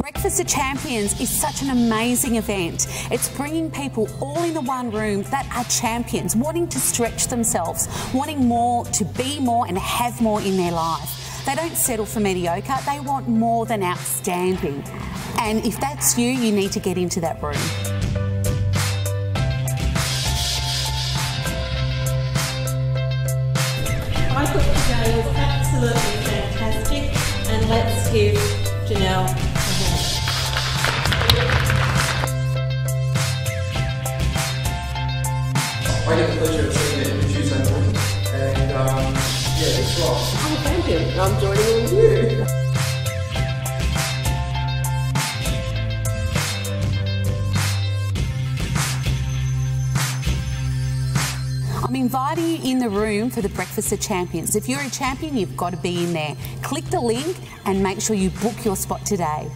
Breakfast of Champions is such an amazing event. It's bringing people all in the one room that are champions, wanting to stretch themselves, wanting more, to be more, and have more in their life. They don't settle for mediocre, they want more than outstanding. And if that's you, you need to get into that room. I thought today was absolutely fantastic, and let's give Janelle I get the pleasure of seeing it in Tuesday morning, and um, yeah, it's right. I'm a champion and I'm joining in with you. I'm inviting you in the room for the Breakfast of Champions. If you're a champion, you've got to be in there. Click the link and make sure you book your spot today.